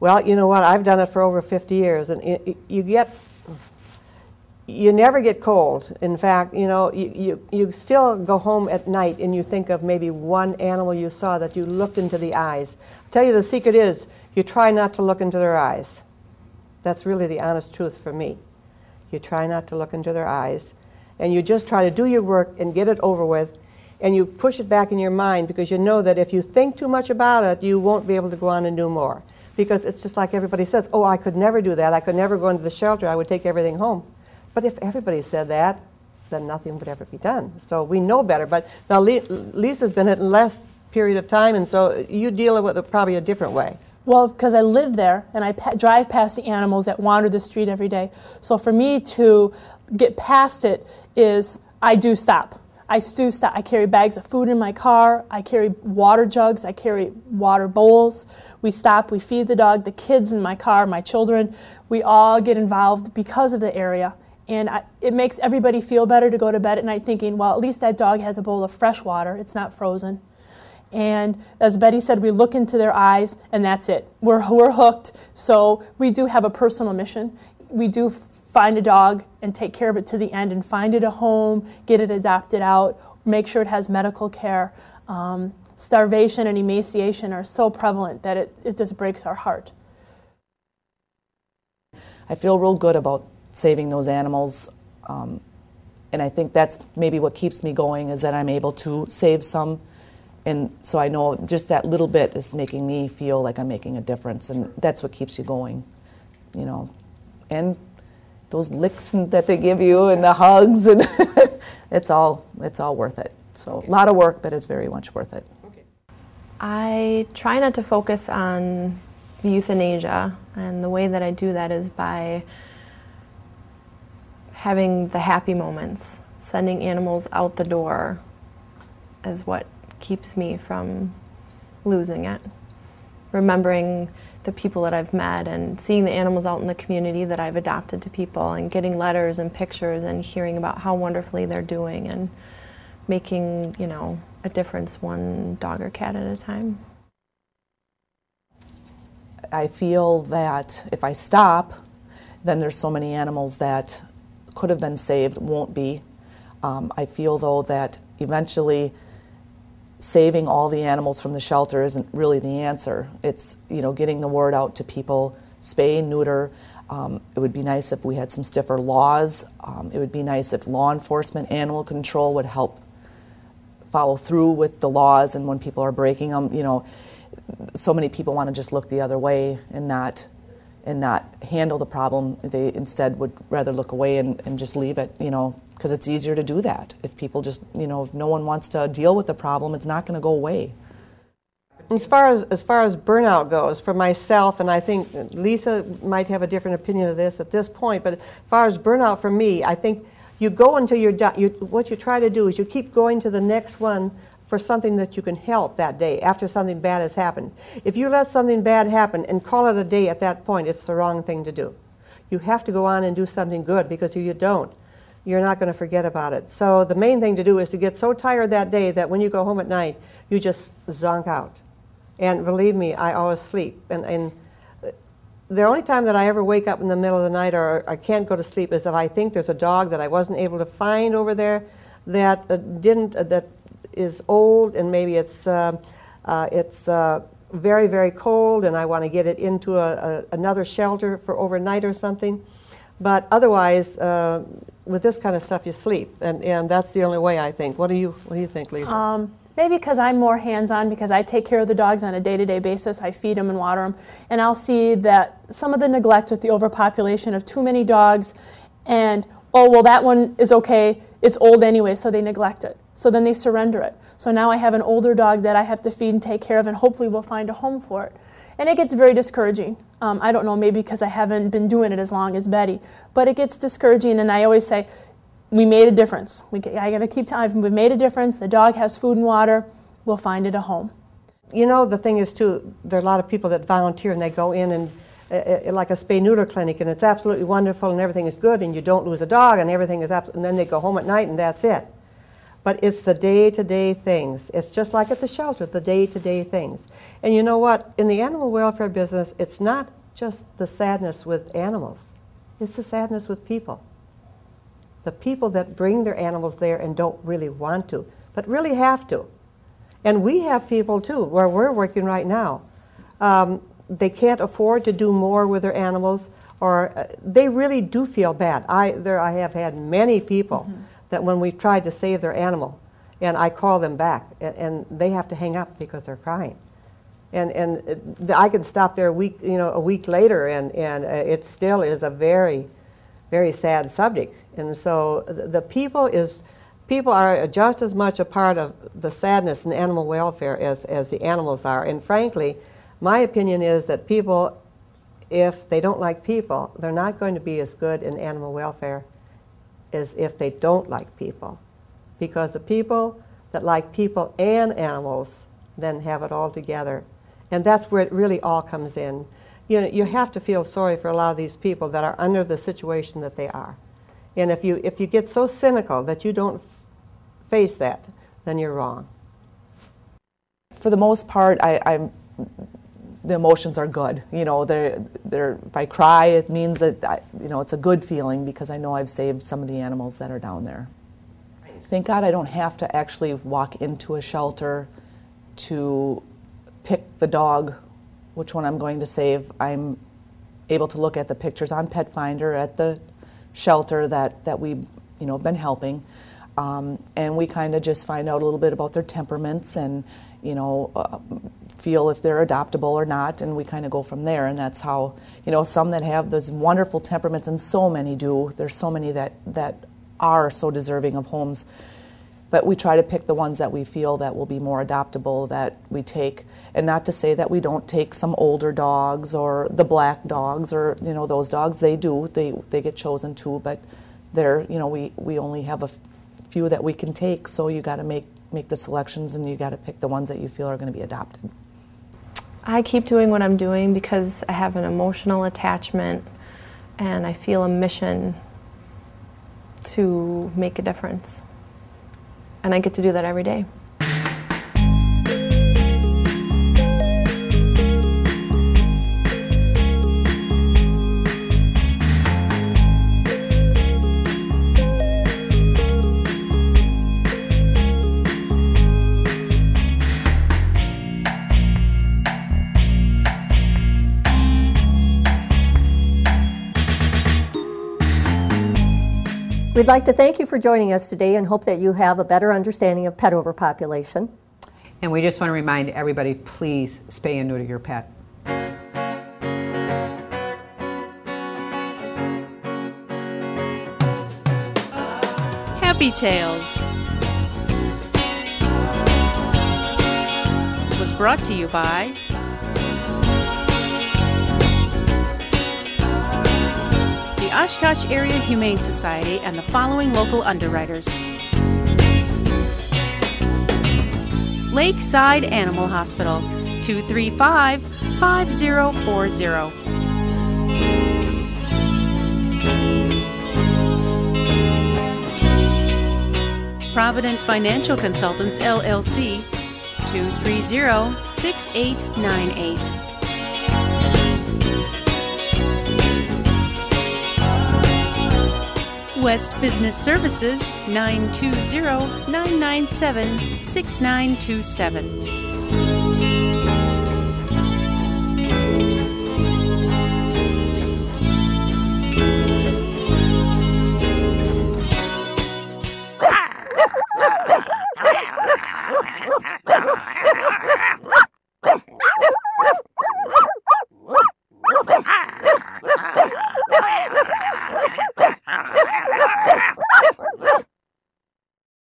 Well, you know what? I've done it for over 50 years, and it, you get, you never get cold. In fact, you know, you, you, you still go home at night and you think of maybe one animal you saw that you looked into the eyes. I'll tell you the secret is you try not to look into their eyes. That's really the honest truth for me. You try not to look into their eyes, and you just try to do your work and get it over with, and you push it back in your mind because you know that if you think too much about it, you won't be able to go on and do more. Because it's just like everybody says, oh, I could never do that. I could never go into the shelter. I would take everything home. But if everybody said that, then nothing would ever be done. So we know better. But now Lisa's been at less period of time, and so you deal with it probably a different way. Well, because I live there and I pa- drive past the animals that wander the street every day. So for me to get past it is I do stop. I do. I carry bags of food in my car. I carry water jugs. I carry water bowls. We stop. We feed the dog. The kids in my car, my children, we all get involved because of the area. And I, it makes everybody feel better to go to bed at night thinking, well, at least that dog has a bowl of fresh water. It's not frozen. And as Betty said, we look into their eyes and that's it. We're, we're hooked. So we do have a personal mission. We do find a dog and take care of it to the end and find it a home, get it adopted out, make sure it has medical care. Um, starvation and emaciation are so prevalent that it, it just breaks our heart. I feel real good about saving those animals. Um, and I think that's maybe what keeps me going is that I'm able to save some and so I know just that little bit is making me feel like I'm making a difference, and that's what keeps you going, you know. And those licks that they give you, and the hugs, and it's all it's all worth it. So okay. a lot of work, but it's very much worth it. Okay. I try not to focus on euthanasia, and the way that I do that is by having the happy moments, sending animals out the door, is what keeps me from losing it. Remembering the people that I've met and seeing the animals out in the community that I've adopted to people and getting letters and pictures and hearing about how wonderfully they're doing and making, you know, a difference one dog or cat at a time. I feel that if I stop, then there's so many animals that could have been saved, won't be. Um, I feel though that eventually saving all the animals from the shelter isn't really the answer. It's you know getting the word out to people, spay, neuter. Um, it would be nice if we had some stiffer laws. Um, it would be nice if law enforcement, animal control would help follow through with the laws and when people are breaking them. You know, so many people want to just look the other way and not and not handle the problem. They instead would rather look away and, and just leave it. You know, because it's easier to do that. If people just, you know, if no one wants to deal with the problem, it's not going to go away. As far as, as far as burnout goes, for myself, and I think Lisa might have a different opinion of this at this point, but as far as burnout for me, I think you go until you're done. You, what you try to do is you keep going to the next one for something that you can help that day after something bad has happened. If you let something bad happen and call it a day at that point, it's the wrong thing to do. You have to go on and do something good because if you don't, you're not going to forget about it. So the main thing to do is to get so tired that day that when you go home at night, you just zonk out. And believe me, I always sleep. And, and the only time that I ever wake up in the middle of the night or I can't go to sleep is if I think there's a dog that I wasn't able to find over there that uh, didn't uh, that is old and maybe it's uh, uh it's uh, very very cold and I want to get it into a, a, another shelter for overnight or something. But otherwise, uh, with this kind of stuff, you sleep, and, and that's the only way I think. What do you What do you think, Lisa? Um, maybe because I'm more hands-on because I take care of the dogs on a day-to-day basis. I feed them and water them, and I'll see that some of the neglect with the overpopulation of too many dogs, and oh well, that one is okay. It's old anyway, so they neglect it. So then they surrender it. So now I have an older dog that I have to feed and take care of, and hopefully we'll find a home for it. And it gets very discouraging. Um, I don't know, maybe because I haven't been doing it as long as Betty, but it gets discouraging. And I always say, we made a difference. We, I got to keep telling we've made a difference. The dog has food and water. We'll find it a home. You know, the thing is, too, there are a lot of people that volunteer and they go in and uh, uh like a spay neuter clinic, and it's absolutely wonderful and everything is good, and you don't lose a dog, and everything is absolutely, and then they go home at night and that's it. But it's the day to day things. It's just like at the shelter, the day to day things. And you know what? In the animal welfare business, it's not just the sadness with animals, it's the sadness with people. The people that bring their animals there and don't really want to, but really have to. And we have people too, where we're working right now. Um, they can't afford to do more with their animals, or uh, they really do feel bad. I, there, I have had many people mm-hmm. That when we tried to save their animal, and I call them back, and, and they have to hang up because they're crying. And, and I can stop there a week, you know, a week later, and, and uh, it still is a very, very sad subject. And so the people is, people are just as much a part of the sadness in animal welfare as, as the animals are. And frankly, my opinion is that people, if they don't like people, they're not going to be as good in animal welfare as if they don't like people. Because the people that like people and animals then have it all together and that's where it really all comes in. You know, you have to feel sorry for a lot of these people that are under the situation that they are. And if you, if you get so cynical that you don't face that, then you're wrong. For the most part, I, I'm, the emotions are good. You know, they're, they're, if I cry, it means that I, you know it's a good feeling because I know I've saved some of the animals that are down there. Thank God I don't have to actually walk into a shelter to pick the dog, which one I'm going to save. I'm able to look at the pictures on Pet Finder at the shelter that, that we've you know, been helping. Um, and we kind of just find out a little bit about their temperaments and you know uh, feel if they're adoptable or not and we kind of go from there. And that's how you know some that have those wonderful temperaments and so many do. There's so many that that are so deserving of homes. But we try to pick the ones that we feel that will be more adoptable that we take. And not to say that we don't take some older dogs or the black dogs or you know those dogs. They do. They they get chosen too. But they're you know we we only have a few that we can take. So you got to make make the selections and you got to pick the ones that you feel are going to be adopted I keep doing what I'm doing because I have an emotional attachment and I feel a mission to make a difference and I get to do that every day. We'd like to thank you for joining us today and hope that you have a better understanding of pet overpopulation. And we just want to remind everybody please spay and neuter your pet. Happy Tails was brought to you by Oshkosh Area Humane Society and the following local underwriters Lakeside Animal Hospital, 235 5040. Provident Financial Consultants LLC 230 6898. West Business Services 920 997 6927.